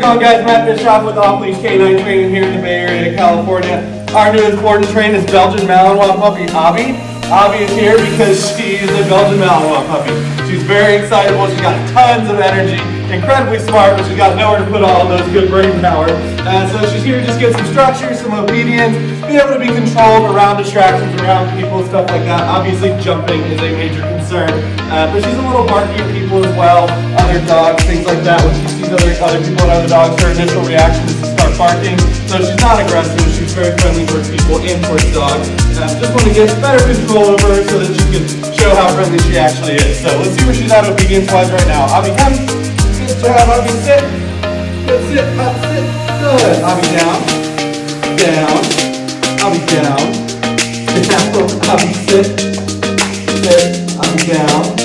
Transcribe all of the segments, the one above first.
going guys? Matt Bischof with Off Leash K9 Training here in the Bay Area, California. Our newest board and train is Belgian Malinois puppy, Abby. Abby is here because she's a Belgian Malinois puppy. She's very excitable, she's got tons of energy, incredibly smart, but she's got nowhere to put all those good brain power. Uh, so she's here to just get some structure, some obedience, be able to be controlled around distractions, around people, stuff like that. Obviously jumping is a major concern, uh, but she's a little barky at people as well, other dogs, things like that. When she sees other, other people and other dogs, her initial reaction is to start barking. So she's not aggressive, she's very friendly towards people and towards dogs. Um, just want to get better control over her so that she can show how friendly she actually is. So let's see where she's at obedience-wise right now. Abby, come. Good job, Abby, sit. Good, sit, up, sit. Good. Abby, down. Down. Abby, down. Down. Abby, sit. Sit. Abby. Down.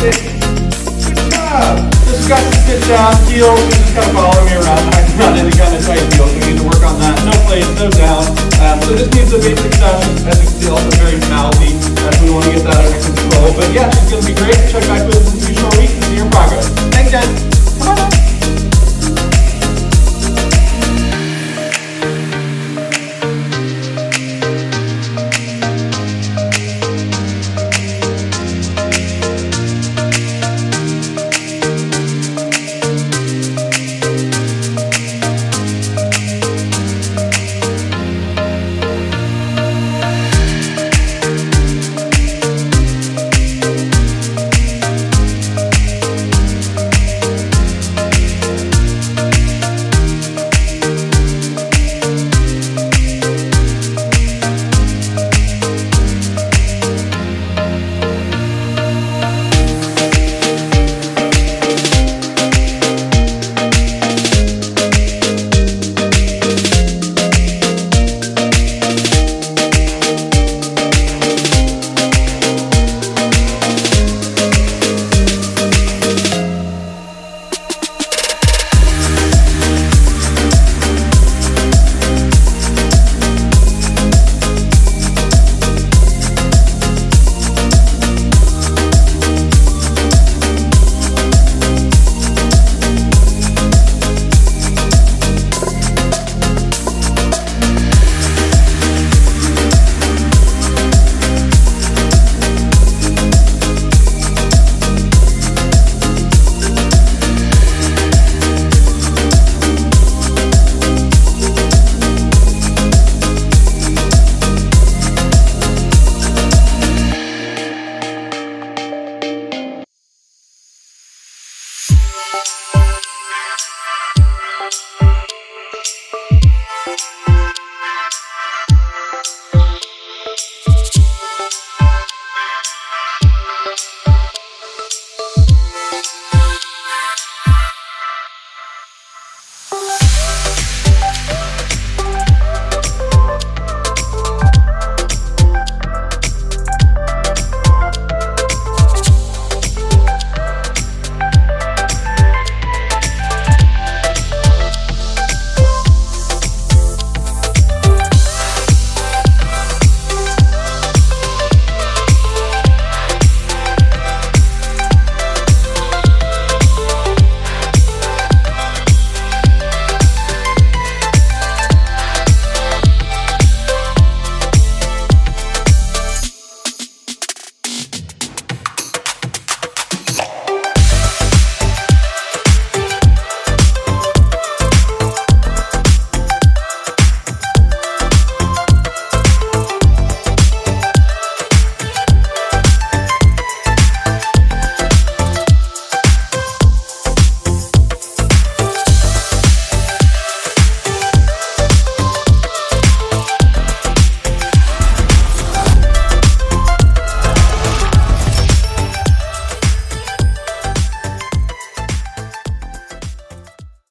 Good job. Ah, just got this good job. Heel, you just gotta follow me around. I'm not in a kind of tight heel, we need to work on that. No place, no down. Um, so this needs a basic session. As very mouthy. We want to get that under control. But yeah, she's gonna be great. Check back with us.